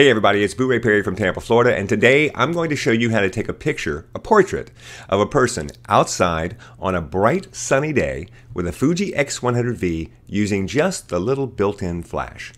Hey everybody, it's Booray Perry from Tampa, Florida, and today I'm going to show you how to take a picture, a portrait, of a person outside on a bright sunny day with a Fuji X100V using just the little built-in flash.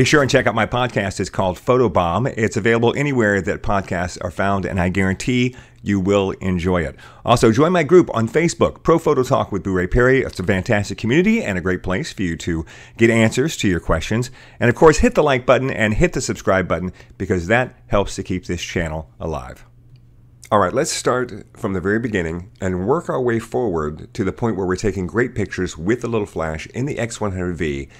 Be sure and check out my podcast. It's called Photobomb. It's available anywhere that podcasts are found, and I guarantee you will enjoy it. Also, join my group on Facebook, Pro Photo Talk with Ray Perry. It's a fantastic community and a great place for you to get answers to your questions. And of course, hit the like button and hit the subscribe button because that helps to keep this channel alive. All right, let's start from the very beginning and work our way forward to the point where we're taking great pictures with the little flash in the X100V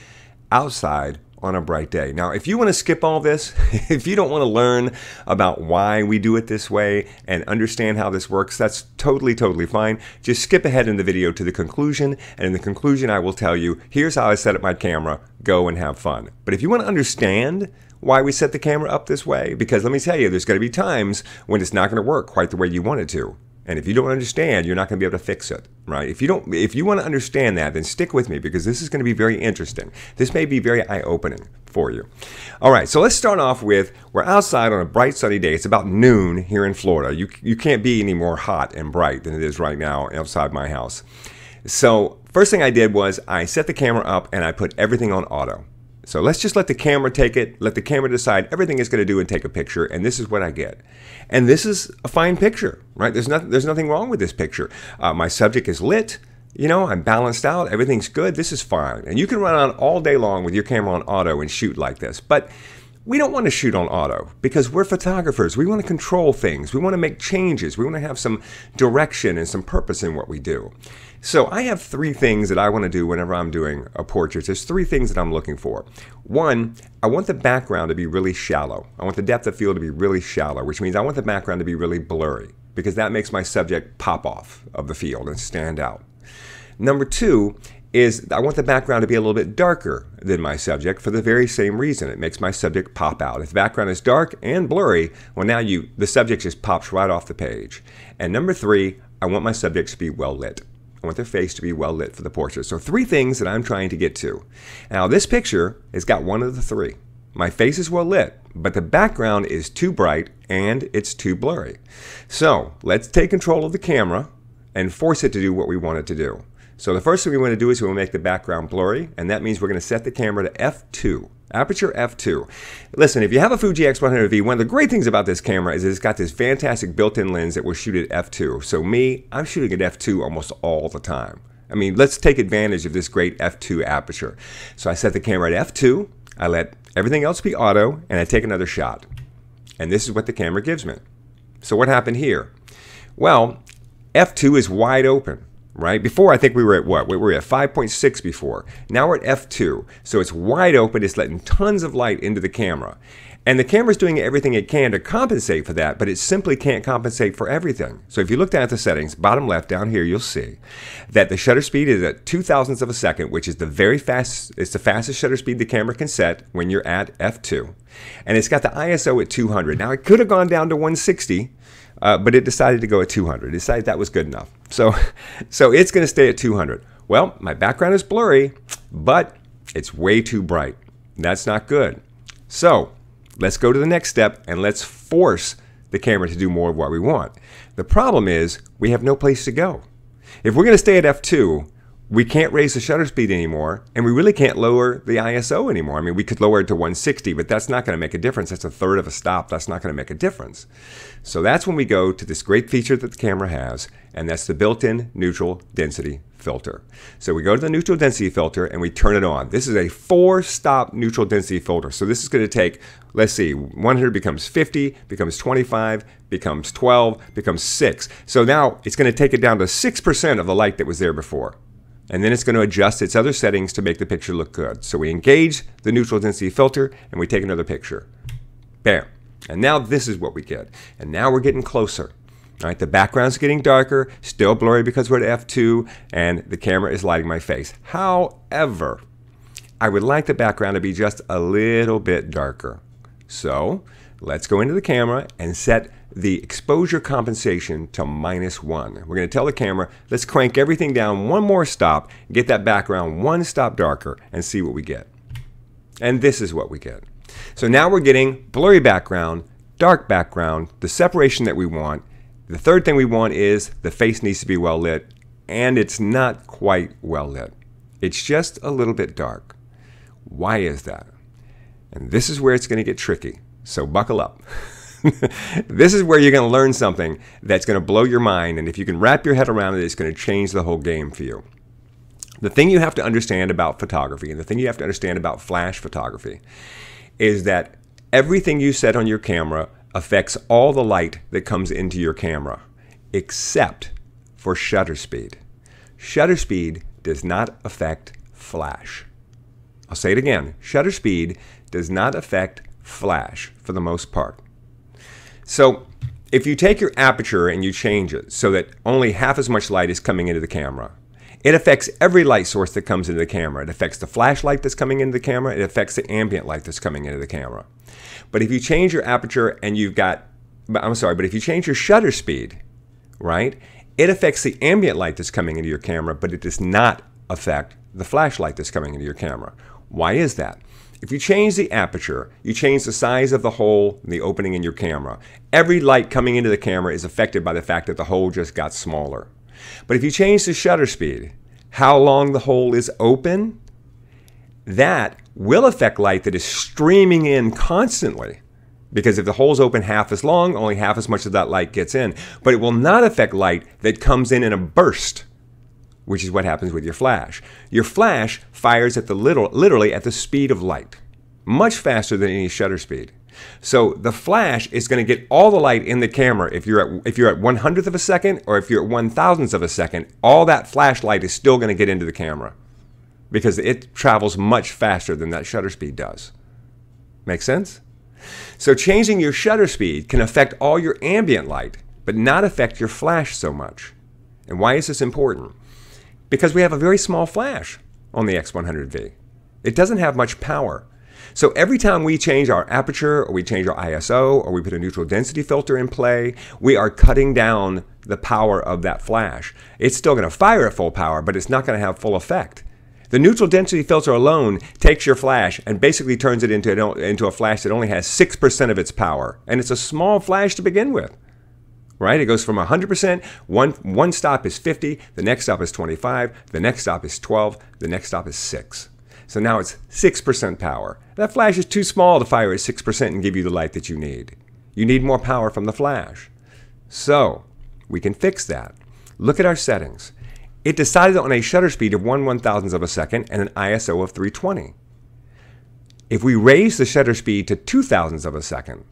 outside on a bright day. Now, if you want to skip all this, if you don't want to learn about why we do it this way and understand how this works, that's totally, totally fine. Just skip ahead in the video to the conclusion, and in the conclusion, I will tell you here's how I set up my camera, go and have fun. But if you want to understand why we set the camera up this way, because let me tell you, there's going to be times when it's not going to work quite the way you want it to. And if you don't understand, you're not going to be able to fix it, right? If you don't if you want to understand that, then stick with me because this is going to be very interesting. This may be very eye-opening for you. All right, so let's start off with we're outside on a bright sunny day. It's about noon here in Florida. You you can't be any more hot and bright than it is right now outside my house. So, first thing I did was I set the camera up and I put everything on auto. So let's just let the camera take it, let the camera decide everything it's going to do and take a picture, and this is what I get. And this is a fine picture, right? There's, not, there's nothing wrong with this picture. Uh, my subject is lit, you know, I'm balanced out, everything's good, this is fine. And you can run on all day long with your camera on auto and shoot like this. But we don't want to shoot on auto because we're photographers. We want to control things. We want to make changes. We want to have some direction and some purpose in what we do. So I have three things that I want to do whenever I'm doing a portrait. There's three things that I'm looking for. One, I want the background to be really shallow. I want the depth of field to be really shallow, which means I want the background to be really blurry because that makes my subject pop off of the field and stand out. Number two is I want the background to be a little bit darker than my subject for the very same reason. It makes my subject pop out. If the background is dark and blurry, well now you the subject just pops right off the page. And number three, I want my subjects to be well lit. I want their face to be well lit for the portrait. So three things that I'm trying to get to. Now this picture has got one of the three. My face is well lit, but the background is too bright and it's too blurry. So let's take control of the camera and force it to do what we want it to do. So the first thing we want to do is we want to make the background blurry, and that means we're going to set the camera to f2. Aperture f2. Listen, if you have a Fuji X100V, one of the great things about this camera is it's got this fantastic built-in lens that will shoot at f2. So me, I'm shooting at f2 almost all the time. I mean, let's take advantage of this great f2 aperture. So I set the camera at f2, I let everything else be auto, and I take another shot. And this is what the camera gives me. So what happened here? Well, f2 is wide open right? Before, I think we were at what? We were at 5.6 before. Now we're at f2. So it's wide open. It's letting tons of light into the camera. And the camera's doing everything it can to compensate for that, but it simply can't compensate for everything. So if you look down at the settings, bottom left down here, you'll see that the shutter speed is at two thousandths of a second, which is the very fast, it's the fastest shutter speed the camera can set when you're at f2. And it's got the ISO at 200. Now it could have gone down to 160, uh, but it decided to go at 200. It decided that was good enough. So, so it's going to stay at 200. Well, my background is blurry, but it's way too bright. That's not good. So let's go to the next step and let's force the camera to do more of what we want. The problem is we have no place to go. If we're going to stay at f2, we can't raise the shutter speed anymore, and we really can't lower the ISO anymore. I mean, we could lower it to 160, but that's not going to make a difference. That's a third of a stop. That's not going to make a difference. So that's when we go to this great feature that the camera has, and that's the built-in neutral density filter. So we go to the neutral density filter and we turn it on. This is a four-stop neutral density filter. So this is going to take, let's see, 100 becomes 50, becomes 25, becomes 12, becomes 6. So now it's going to take it down to 6% of the light that was there before and then it's going to adjust its other settings to make the picture look good. So we engage the neutral density filter and we take another picture. Bam. And now this is what we get. And now we're getting closer. All right, the background's getting darker, still blurry because we're at f2, and the camera is lighting my face. However, I would like the background to be just a little bit darker. So let's go into the camera and set the exposure compensation to minus one. We're going to tell the camera, let's crank everything down one more stop, get that background one stop darker, and see what we get. And this is what we get. So now we're getting blurry background, dark background, the separation that we want. The third thing we want is the face needs to be well lit, and it's not quite well lit. It's just a little bit dark. Why is that? And this is where it's going to get tricky. So buckle up. this is where you're going to learn something that's going to blow your mind. And if you can wrap your head around it, it's going to change the whole game for you. The thing you have to understand about photography and the thing you have to understand about flash photography is that everything you set on your camera affects all the light that comes into your camera, except for shutter speed. Shutter speed does not affect flash. I'll say it again shutter speed does not affect flash for the most part. So if you take your aperture and you change it so that only half as much light is coming into the camera, it affects every light source that comes into the camera. It affects the flashlight that's coming into the camera. It affects the ambient light that's coming into the camera. But if you change your aperture and you've got, I'm sorry, but if you change your shutter speed, right, it affects the ambient light that's coming into your camera, but it does not affect the flashlight that's coming into your camera. Why is that? If you change the aperture, you change the size of the hole the opening in your camera. Every light coming into the camera is affected by the fact that the hole just got smaller. But if you change the shutter speed, how long the hole is open, that will affect light that is streaming in constantly. Because if the hole's open half as long, only half as much of that light gets in. But it will not affect light that comes in in a burst which is what happens with your flash. Your flash fires at the little, literally at the speed of light, much faster than any shutter speed. So the flash is going to get all the light in the camera. If you're at if you're at one hundredth of a second or if you're at one thousandth of a second, all that flashlight is still going to get into the camera because it travels much faster than that shutter speed does. Make sense? So changing your shutter speed can affect all your ambient light, but not affect your flash so much. And why is this important? Because we have a very small flash on the X100V. It doesn't have much power. So every time we change our aperture or we change our ISO or we put a neutral density filter in play, we are cutting down the power of that flash. It's still going to fire at full power, but it's not going to have full effect. The neutral density filter alone takes your flash and basically turns it into, into a flash that only has 6% of its power. And it's a small flash to begin with right? It goes from 100%, one, one stop is 50, the next stop is 25, the next stop is 12, the next stop is 6. So now it's 6% power. That flash is too small to fire at 6% and give you the light that you need. You need more power from the flash. So we can fix that. Look at our settings. It decided on a shutter speed of 1 one thousandth of a second and an ISO of 320. If we raise the shutter speed to 2 thousandths of a second,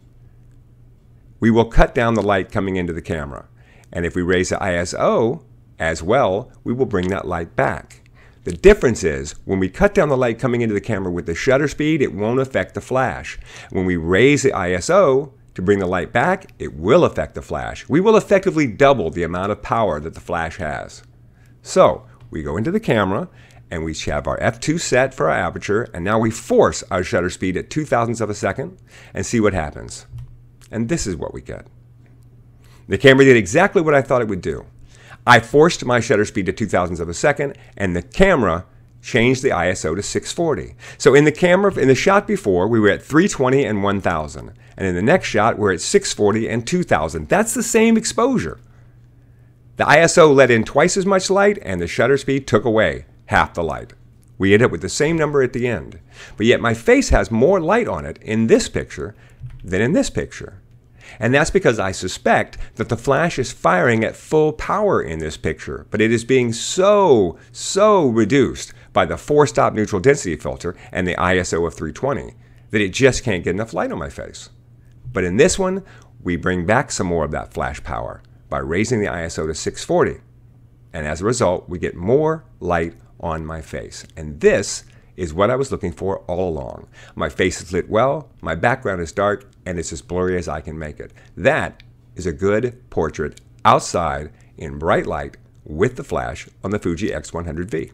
we will cut down the light coming into the camera. And if we raise the ISO as well, we will bring that light back. The difference is when we cut down the light coming into the camera with the shutter speed, it won't affect the flash. When we raise the ISO to bring the light back, it will affect the flash. We will effectively double the amount of power that the flash has. So we go into the camera and we have our f2 set for our aperture, and now we force our shutter speed at two thousandths of a second and see what happens. And this is what we get. The camera did exactly what I thought it would do. I forced my shutter speed to 2000ths of a second, and the camera changed the ISO to 640. So in the camera, in the shot before, we were at 320 and 1000. And in the next shot, we're at 640 and 2000. That's the same exposure. The ISO let in twice as much light, and the shutter speed took away half the light. We end up with the same number at the end. But yet my face has more light on it in this picture than in this picture. And that's because I suspect that the flash is firing at full power in this picture, but it is being so, so reduced by the four stop neutral density filter and the ISO of 320 that it just can't get enough light on my face. But in this one, we bring back some more of that flash power by raising the ISO to 640. And as a result, we get more light on my face. And this is what I was looking for all along. My face is lit well, my background is dark, and it's as blurry as I can make it. That is a good portrait outside in bright light with the flash on the Fuji X100V.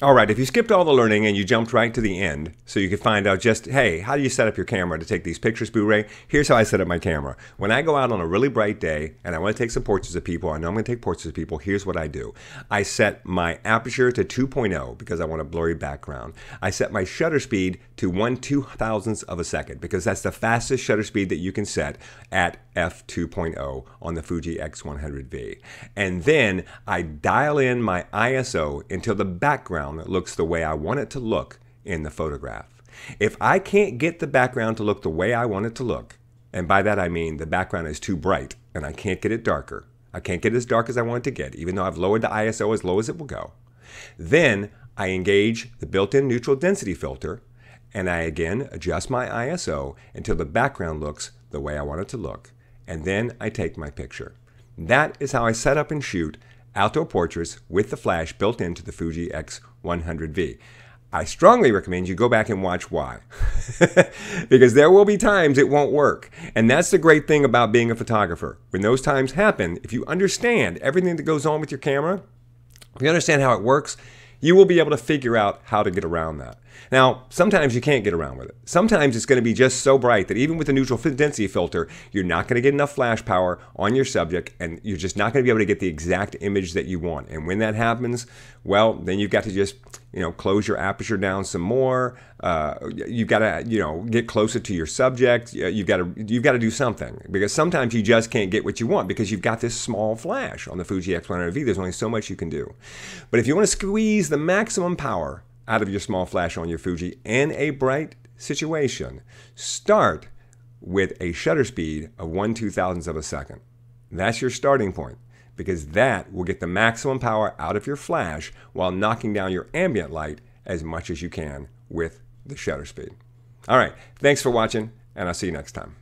All right, if you skipped all the learning and you jumped right to the end so you could find out just, hey, how do you set up your camera to take these pictures, Booray? Here's how I set up my camera. When I go out on a really bright day and I want to take some portraits of people, I know I'm going to take portraits of people, here's what I do. I set my aperture to 2.0 because I want a blurry background. I set my shutter speed to 1 two thousandths of a second because that's the fastest shutter speed that you can set at f2.0 on the Fuji X100V. And then I dial in my ISO until the background background looks the way I want it to look in the photograph. If I can't get the background to look the way I want it to look, and by that I mean the background is too bright and I can't get it darker, I can't get as dark as I want it to get, even though I've lowered the ISO as low as it will go, then I engage the built-in neutral density filter and I again adjust my ISO until the background looks the way I want it to look. And then I take my picture. That is how I set up and shoot outdoor portraits with the flash built into the Fuji X100V. I strongly recommend you go back and watch why. because there will be times it won't work. And that's the great thing about being a photographer. When those times happen, if you understand everything that goes on with your camera, if you understand how it works, you will be able to figure out how to get around that. Now, sometimes you can't get around with it. Sometimes it's going to be just so bright that even with a neutral density filter, you're not going to get enough flash power on your subject and you're just not going to be able to get the exact image that you want. And when that happens, well, then you've got to just, you know, close your aperture down some more. Uh, you've got to, you know, get closer to your subject. You've got to, you've got to do something because sometimes you just can't get what you want because you've got this small flash on the Fuji X100V. There's only so much you can do. But if you want to squeeze the maximum power out of your small flash on your Fuji in a bright situation, start with a shutter speed of 1 two thousandths of a second. That's your starting point because that will get the maximum power out of your flash while knocking down your ambient light as much as you can with the shutter speed. All right, thanks for watching, and I'll see you next time.